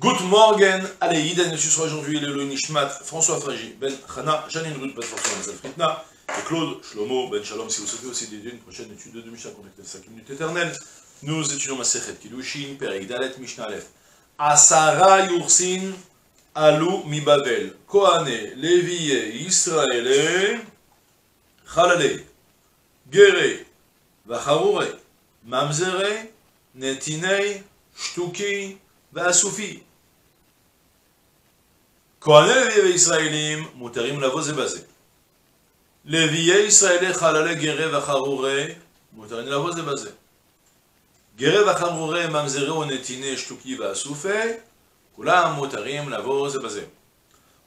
Good morning, allez, Yiden, je suis aujourd'hui le Nishmat, François Fragi, Ben Chana, Janine Ruth, Ben François Fritna, et Claude Shlomo, Ben Shalom, si vous souhaitez aussi dédier une prochaine étude de Mishnah, contactez 5 minutes éternelles. Nous étudions Masechet Kiddushin, Perek Dalet, Mishnah Aleph. Asara Yursin, Alou Mibabel, Kohane, Léviye, Israël, Chalale, Gere, Vacharoure, Mamzere, Netinei, Shtuki, Vasoufi.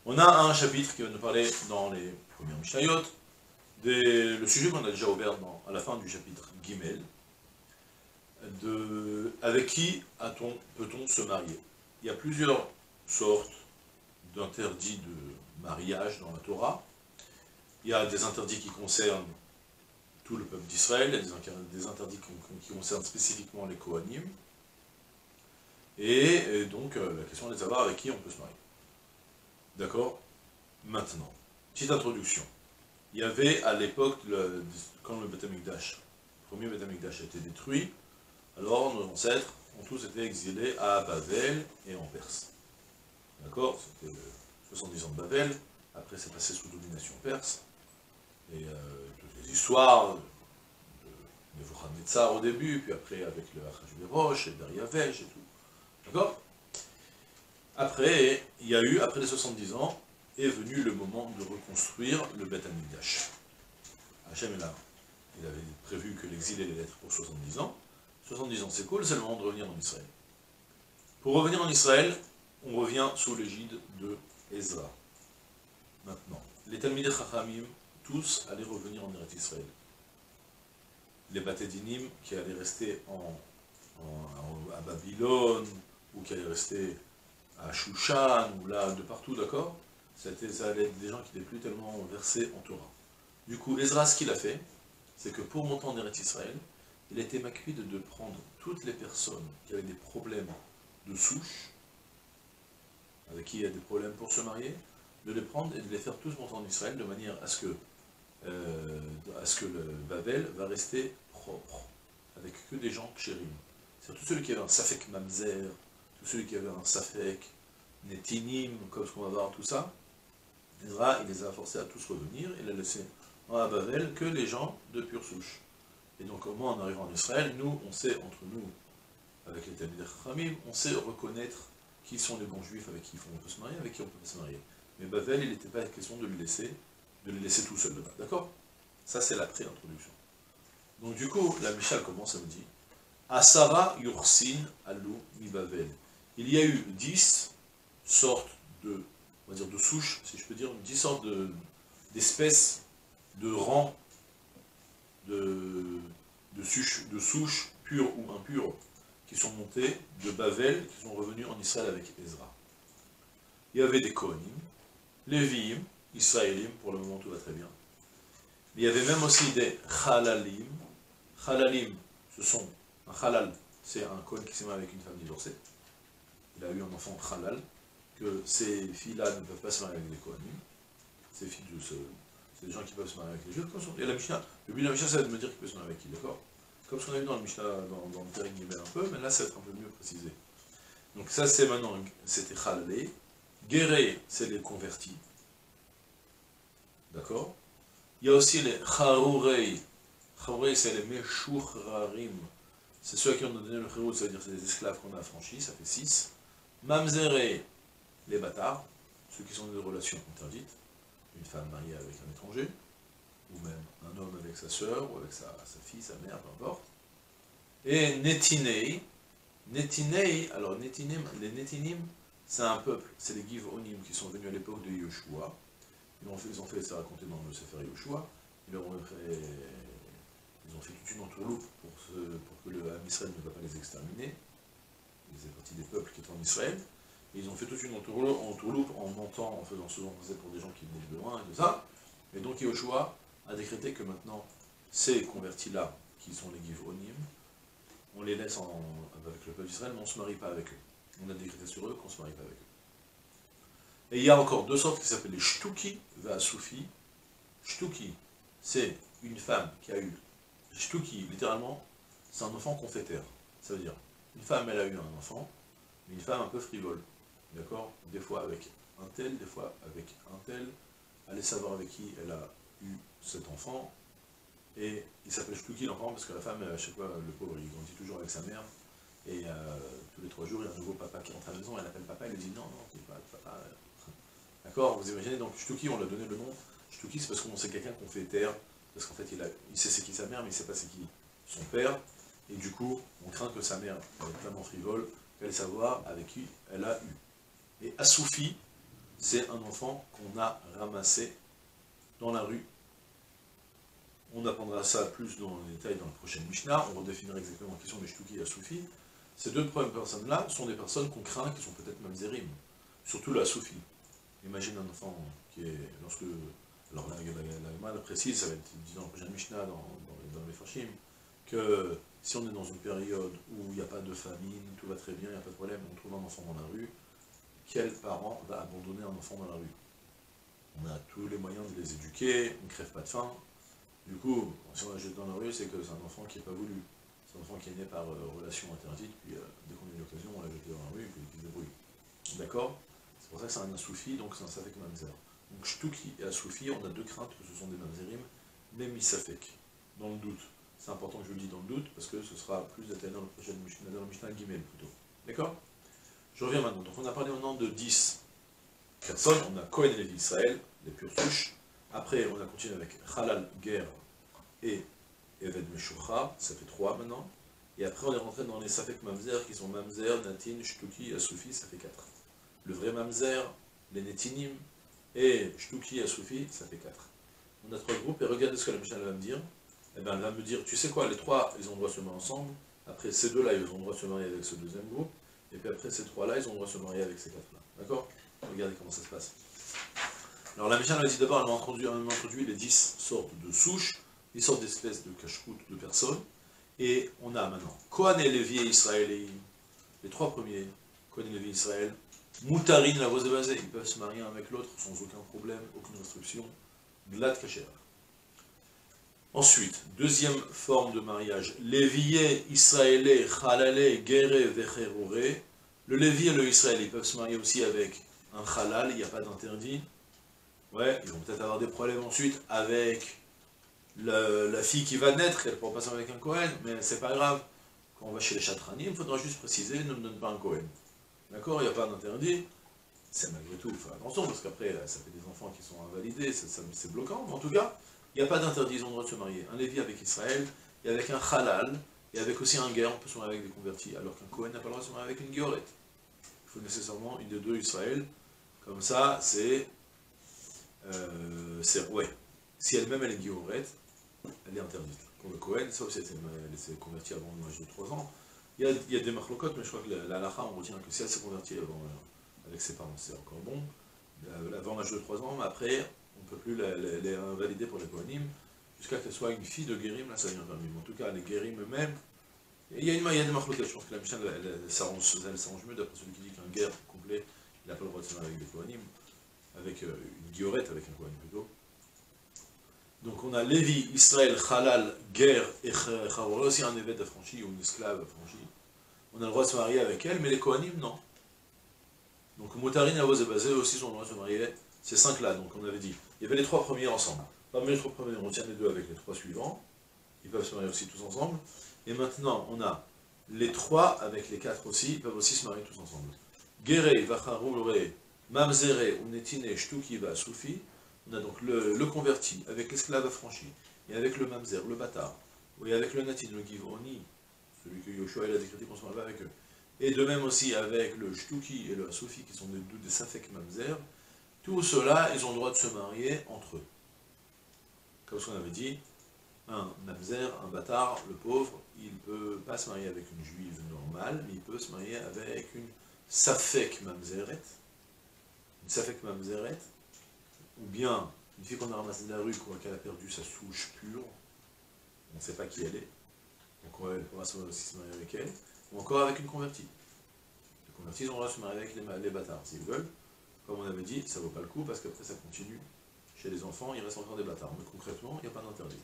On a un chapitre qui va nous parler dans les premiers Mishayot, le sujet qu'on a déjà ouvert à la fin du chapitre Gimel, avec qui peut-on se marier? Il y a plusieurs sortes d'interdits de mariage dans la Torah. Il y a des interdits qui concernent tout le peuple d'Israël, il y a des interdits qui, concernent spécifiquement les Kohanim, et, donc euh, la question est de savoir avec qui on peut se marier. D'accord? Maintenant, petite introduction. Il y avait à l'époque, quand le Beth le premier Beth a été détruit, alors nos ancêtres ont tous été exilés à Babel et en Perse. D'accord C'était 70 ans de Babel, après c'est passé sous domination perse, et euh, toutes les histoires de Nebuchadnezzar au début, puis après avec le Achashverosh et Dariavesh et tout. D'accord? Après, il y a eu, après les 70 ans, est venu le moment de reconstruire le Beth Amikdash. Hachem est là. Il avait prévu que l'exil allait être pour 70 ans. 70 ans, c'est cool, c'est le moment de revenir en Israël. Pour revenir en Israël, on revient sous l'égide de Ezra. Maintenant, les Talmidei Chachamim, tous allaient revenir en Eretz Israël. Les Batédinim qui allaient rester en, à Babylone, ou qui allaient rester à Shushan, ou là, de partout, d'accord? Ça allait être des gens qui n'étaient plus tellement versés en Torah. Du coup, Ezra, ce qu'il a fait, c'est que pour monter en Eretz Israël, il été maquillé de prendre toutes les personnes qui avaient des problèmes de souche, avec qui il y a des problèmes pour se marier, de les prendre et de les faire tous monter en Israël de manière à ce que, euh, à ce que le Babel va rester propre, avec que des gens chérim. C'est tous ceux qui avaient un Safek Mamzer, tous ceux qui avaient un Safek Netinim, comme ce qu'on va voir, tout ça, Ezra, il les a forcés à tous revenir, il a laissé à Babel que les gens de pure souche. Et donc au moins en arrivant en Israël, nous, on sait entre nous, avec les Talmud on sait reconnaître qui sont les bons juifs avec qui on peut se marier, avec qui on peut se marier. Mais Bavel, il n'était pas question de le laisser, de le laisser tout seul là-bas. D'accord? Ça, c'est la pré-introduction. Donc du coup, la Misha commence à me dire Asara Yursin Alou Mi Bavel. Il y a eu dix sortes de, on va dire, de souches, si je peux dire, dix sortes d'espèces, de, rangs, de, de, de souches pures ou impures qui sont montés de Bavel, qui sont revenus en Israël avec Ezra. Il y avait des Kohanim, Lévi'im, Israélim, pour le moment tout va très bien. Il y avait même aussi des Chalalim. Chalalim, ce sont, un Chalal, c'est un Kohen qui s'est marié avec une femme divorcée. Il a eu un enfant Chalal, que ces filles-là ne peuvent pas se marier avec des Kohanim. Ces filles, c'est des gens qui peuvent se marier avec les Juifs. Et la Mishnah, le but de la Mishnah, c'est de me dire qu'ils peuvent se marier avec qui, d'accord? Comme ce qu'on a vu dans le Mishnah, dans, dans le un peu, mais là, c'est un peu mieux précisé. Donc ça, c'est maintenant, c'était Chalale. Guéré, c'est les convertis. D'accord? Il y a aussi les Charourei. Charourei, c'est les Meshurarim. C'est ceux qui ont donné le Chirou, c'est-à-dire c'est des esclaves qu'on a affranchis, ça fait 6. Mamzere, les bâtards, ceux qui sont dans des relations interdites, une femme mariée avec un étranger ou même avec sa sœur, ou avec sa, fille, sa mère, peu importe. Et Netinei, Netinei, alors Netinim, les Netinim, c'est un peuple, c'est les Givonim qui sont venus à l'époque de Yoshua. Ils ont fait, fait c'est raconté dans le Sefer Yoshua. Ils ont fait, ils ont fait toute une entourloupe pour, que le Israël ne va pas les exterminer. Ils faisaient partie des peuples qui étaient en Israël. ils ont fait toute une entourloupe en montant, en faisant ce qu'on faisait pour des gens qui venaient de loin et tout ça. Et donc Yoshua a décrété que maintenant, ces convertis-là, qui sont les Givonim, on les laisse avec le peuple d'Israël, mais on ne se marie pas avec eux. on a décrété sur eux qu'on ne se marie pas avec eux. Et il y a encore deux sortes qui s'appellent les shtuki va soufi. Shtuki, c'est une femme qui a eu. Shtuki, littéralement, c'est un enfant qu'on fait taire. Ça veut dire, une femme, elle a eu un enfant, mais une femme un peu frivole. D'accord? Des fois avec un tel, des fois avec un tel. Allez savoir avec qui elle a eu cet enfant. Et il s'appelle Shtuki l'enfant parce que la femme, à chaque fois, le pauvre, il grandit toujours avec sa mère. Et euh, tous les trois jours, il y a un nouveau papa qui rentre à la maison, elle appelle papa, elle lui dit non, non, c'est pas papa. D'accord Vous imaginez, donc Shtuki, on l'a donné le nom. Shtuki, c'est parce qu'on sait quelqu'un qu'on fait taire, parce qu'en fait, il, a, il sait c'est qui sa mère, mais il sait pas c'est qui son père. Et du coup, on craint que sa mère tellement frivole qu'elle savoir avec qui elle a eu. Et Asoufi, c'est un enfant qu'on a ramassé dans la rue. On apprendra ça plus dans les détails dans la prochaine Mishnah. On redéfinira exactement qui sont les Shtuki et Asoufi. Ces deux premières personnes-là sont des personnes qu'on craint, qui sont peut-être même zérim. Surtout la Soufi. Imagine un enfant qui est, lorsque, alors la, la, la, précise, ça va être dit dans la prochaine Mishnah, dans, les Fashim, que si on est dans une période où il n'y a pas de famine, tout va très bien, il n'y a pas de problème, on trouve un enfant dans la rue, quel parent va abandonner un enfant dans la rue? On a tous les moyens de les éduquer, on ne crève pas de faim. Du coup, si on la jette dans la rue, c'est que c'est un enfant qui n'est pas voulu. C'est un enfant qui est né par euh, relation interdite, puis euh, dès qu'on a eu l'occasion, on l'a jeté dans la rue, puis il se débrouille. D'accord? C'est pour ça que c'est un assoufi, donc c'est un safek mamzer. Donc shtuki et assoufi, on a deux craintes que ce sont des mamzerim, même safek, dans le doute. C'est important que je le dise dans le doute, parce que ce sera plus détaillé dans le Mishnah, Gimel plutôt. D'accord? Je reviens maintenant. Donc on a parlé maintenant de 10 personnes. On a Cohen et Israël, les pures souches. Après, on a continué avec Halal, Ger et Eved Meshucha, ça fait 3 maintenant. Et après, on est rentré dans les Safek Mamzer, qui sont Mamzer, Natin, Shtuki, Asoufi, ça fait 4. Le vrai Mamzer, les Netinim, et Shtuki, Asoufi, ça fait 4. On a trois groupes, et regardez ce que la Mishnah va me dire eh bien, elle va me dire, tu sais quoi, les trois, ils ont le droit de se marier ensemble, après ces deux-là, ils ont le droit de se marier avec ce deuxième groupe, et puis après ces trois-là, ils ont le droit de se marier avec ces quatre-là. D'accord? Regardez comment ça se passe. Alors la Mishnah a dit d'abord, elle m'a introduit, introduit, les dix sortes de souches, les sortes d'espèces de cache de personnes, et on a maintenant Kohan et Lévi Israël, les trois premiers, Kohan et Lévi Israël, Moutarin, la voix de ils peuvent se marier un avec l'autre sans aucun problème, aucune restriction, Glad Kacher. Ensuite, deuxième forme de mariage, Lévié, Israélé, Chalalé, Guéré, Vecheroré. Le Lévi et le Israël, ils peuvent se marier aussi avec un Chalal, il n'y a pas d'interdit. Ouais, ils vont peut-être avoir des problèmes ensuite avec la fille qui va naître, elle ne pourra pas se marier avec un Cohen, mais c'est pas grave. Quand on va chez les chatranim, il faudra juste préciser, ne me donne pas un Cohen. D'accord? Il n'y a pas d'interdit. C'est malgré tout, il faut faire attention, parce qu'après, ça fait des enfants qui sont invalidés, c'est bloquant, mais en tout cas, il n'y a pas d'interdit, ils ont le droit de se marier. Un Lévi avec Israël, et avec un Halal, et avec aussi un guerre, on peut se marier avec des convertis, alors qu'un Cohen n'a pas le droit de se marier avec une Guillorette. Il faut nécessairement une des deux Israël. Comme ça, c'est... Euh, c'est ouais. Si elle-même elle est Guillorette, elle est interdite. Pour le Cohen, sauf si elle s'est convertie avant l'âge de 3 ans. Il y, a, il y a des marlocotes, mais je crois que la, la on retient que si elle s'est convertie avant, euh, avec ses parents, c'est encore bon. Avant l'âge de 3 ans, mais après, on ne peut plus les, invalider pour les Kohanim, jusqu'à qu'elle soit une fille de Guérim, là ça devient permis. En tout cas, les Guérim eux-mêmes, il y a, une, il y a des je pense que la Mishnah, s'arrange mieux, d'après celui qui dit qu'un guerre complet, il n'a pas le droit de se marier avec des Kohanim, avec euh, une guillorette, avec un Kohanim plutôt. Donc on a Lévi, Israël, Halal, guerre et Chawara, aussi un évêque affranchi ou une esclave affranchie. On a le droit de se marier avec elle, mais les Kohanim, non. Donc Moutarin et Avozebazé aussi ont le droit de se marier ces cinq-là, donc on avait dit, il y avait les trois premiers ensemble. Parmi les trois premiers, on tient les deux avec les trois suivants. Ils peuvent se marier aussi tous ensemble. Et maintenant, on a les trois avec les quatre aussi, ils peuvent aussi se marier tous ensemble. Guéré, Vacharoulre, Mamzere, Unetine, Shtukiva, Soufi. On a donc le, converti avec l'esclave affranchi, et avec le Mamzer, le bâtard, et avec le Natin, le Givroni, celui que Yoshua a décrété qu'on se marie avec eux. Et de même aussi avec le Shtuki et le Soufi, qui sont des, des Safek Mamzer, tous ceux-là, ils ont le droit de se marier entre eux. Comme ce qu'on avait dit, un mamzer, un bâtard, le pauvre, il ne peut pas se marier avec une juive normale, mais il peut se marier avec une safek mamzeret, une safek mamzeret, ou bien une fille qu'on a ramassée de la rue, qu'elle a perdu sa souche pure, on ne sait pas qui elle est, donc pourra aussi se marier avec elle, ou encore avec une convertie. convertis, ils ont le droit de se marier avec les, les bâtards, s'ils veulent. Comme on avait dit, ça vaut pas le coup, parce qu'après ça continue. Chez les enfants, il reste encore des bâtards. Mais concrètement, il n'y a pas d'interdit.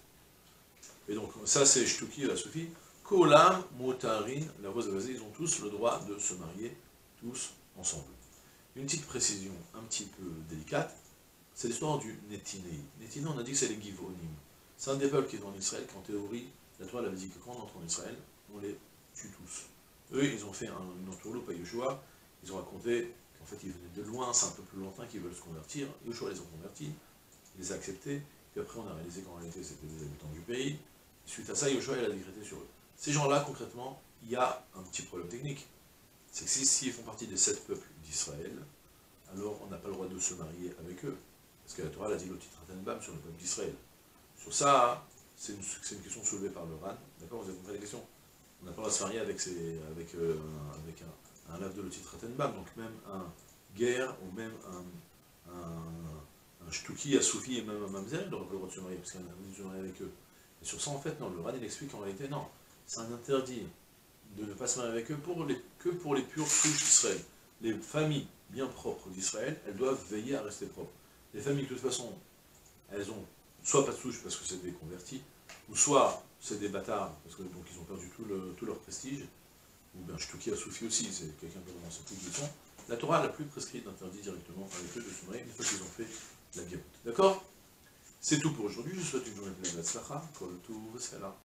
Et donc, ça c'est Shtuki et la Sophie. Kolam, Motarin, la rose ils ont tous le droit de se marier, tous ensemble. Une petite précision un petit peu délicate, c'est l'histoire du Netinei. Netinei, on a dit que c'est les Givonim. C'est un des peuples qui est en Israël, qu'en théorie, la Torah avait dit que quand on entre en Israël, on les tue tous. Eux, ils ont fait un, une entourloupe à Yeshua, ils ont raconté qu'en fait ils venaient de loin, c'est un peu plus lointain qu'ils veulent se convertir. Yeshua les a convertis, les a acceptés, puis après on a réalisé qu'en réalité c'était des habitants du pays. Suite à ça, Yeshua il a décrété sur eux. Ces gens-là, concrètement, il y a un petit problème technique. C'est que s'ils si, font partie des sept peuples d'Israël, alors on n'a pas le droit de se marier avec eux. Parce que la Torah a dit l'autre bam sur le peuple d'Israël. Sur ça, c'est une, question soulevée par le RAN. D'accord Vous avez compris la question? On n'a pas le droit de se marier avec, euh, un, un lave de l'autre bam. Donc même un guerre ou même un, un, un shtuki à Soufi et même un mamzel n'aurait pas le droit de se marier parce y a un de se marier avec eux. Et sur ça, en fait, non, le RAN il explique en réalité, non, c'est un interdit de ne pas se marier avec eux les, que pour les pures souches d'Israël. Les familles bien propres d'Israël, elles doivent veiller à rester propres. Les familles, de toute façon, elles ont soit pas de souche parce que c'est des convertis, ou soit c'est des bâtards, parce que donc ils ont perdu tout, le, tout leur prestige, ou bien Shtuki a soufi aussi, c'est quelqu'un qui a commencé tout le temps. La Torah n'a plus prescrit d'interdit directement avec eux de se marier une fois qu'ils ont fait la guerre. D'accord? C'est tout pour aujourd'hui, je vous souhaite une journée pleine de Kol tout.